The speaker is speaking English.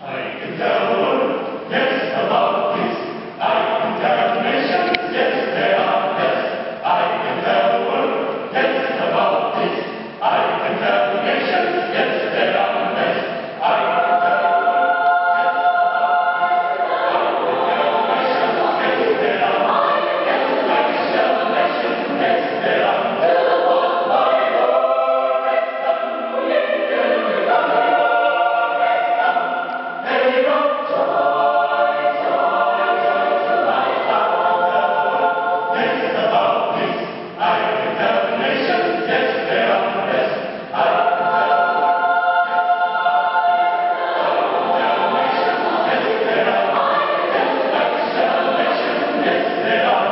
I can tell. Yeah.